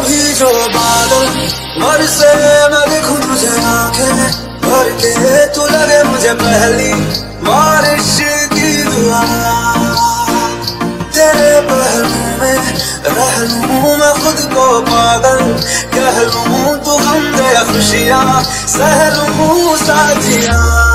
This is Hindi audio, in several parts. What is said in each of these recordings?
कभी जो बादल और से मैं देखूँ तुझे आँखें भर के, तू लगे मुझे पहली बारिश की दुआ तेरे पहलू में रह लूँ मैं खुद को पागल, कह लूँ तू हम खुशियाँ, सह लूँ साथियाँ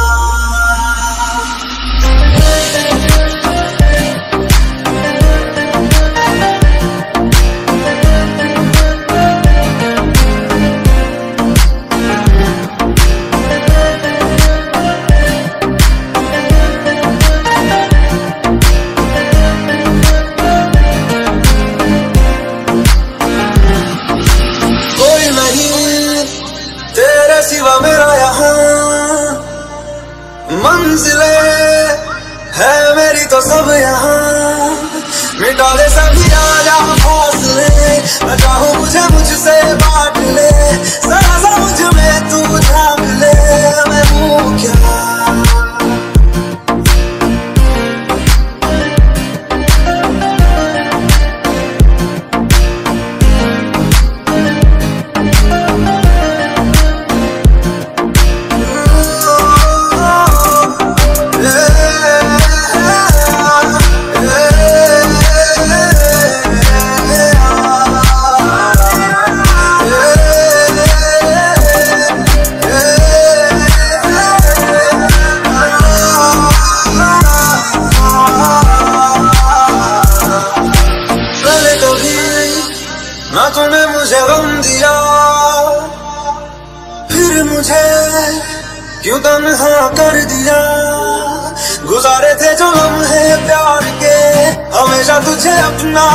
मंजिले है मेरी तो सब यहाँ। मिटा दे सभी आजा फासले मैं ना तूने मुझे गम दिया। फिर मुझे क्यों तनहा कर दिया? गुजारे थे जो लम्हे प्यार के, हमेशा तुझे अपना